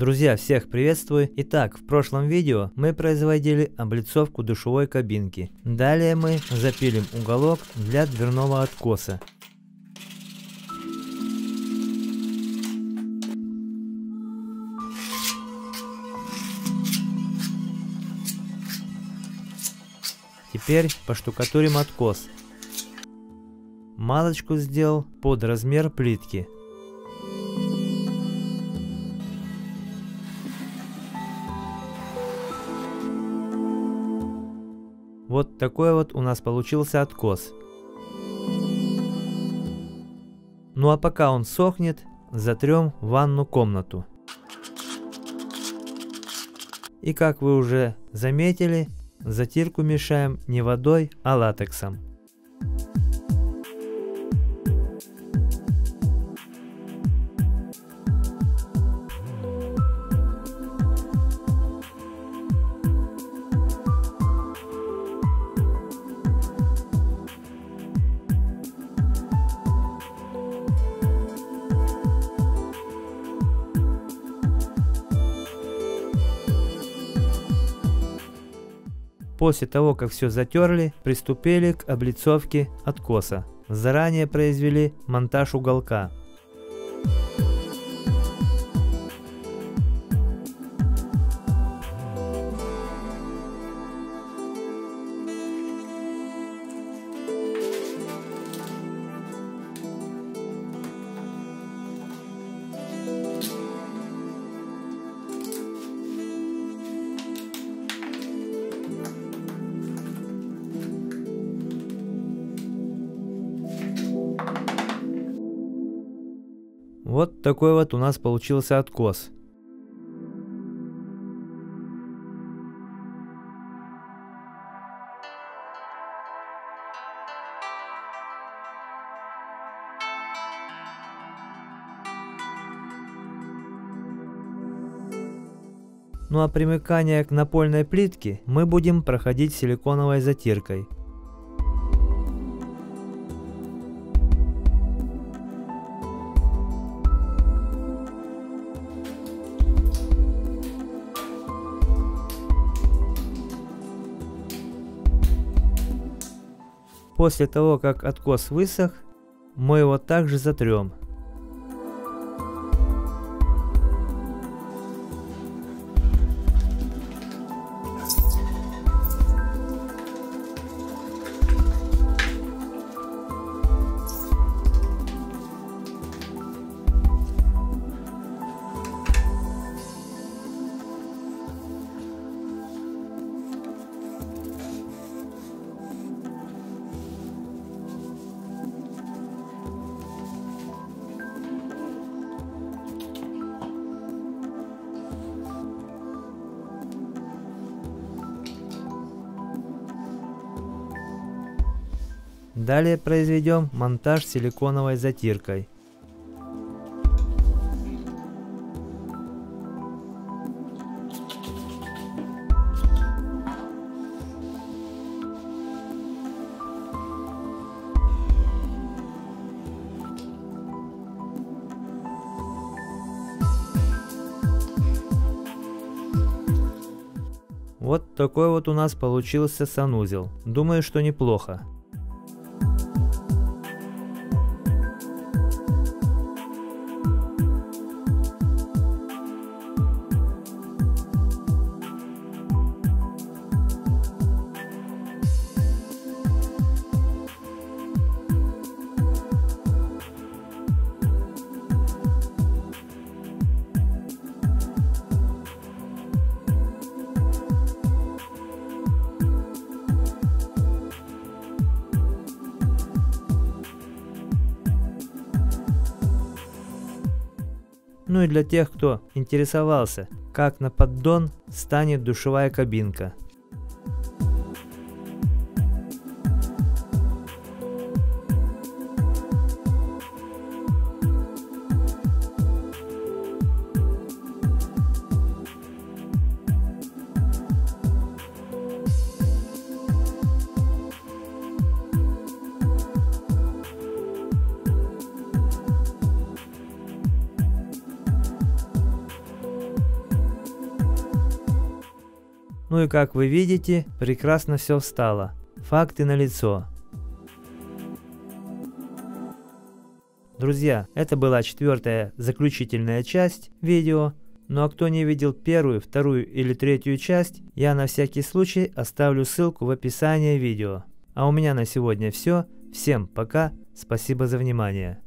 Друзья, всех приветствую! Итак, в прошлом видео мы производили облицовку душевой кабинки. Далее мы запилим уголок для дверного откоса. Теперь поштукатурим откос. Малочку сделал под размер плитки. Вот такой вот у нас получился откос. Ну а пока он сохнет, затрем ванну комнату. И как вы уже заметили, затирку мешаем не водой, а латексом. После того, как все затерли, приступили к облицовке откоса. Заранее произвели монтаж уголка. Вот такой вот у нас получился откос. Ну а примыкание к напольной плитке мы будем проходить силиконовой затиркой. После того, как откос высох, мы его также затрем. Далее произведем монтаж силиконовой затиркой. Вот такой вот у нас получился санузел. Думаю, что неплохо. Ну и для тех, кто интересовался, как на поддон станет душевая кабинка. Ну и как вы видите, прекрасно все встало. Факты налицо. Друзья, это была четвертая заключительная часть видео. Ну а кто не видел первую, вторую или третью часть, я на всякий случай оставлю ссылку в описании видео. А у меня на сегодня все. Всем пока, спасибо за внимание.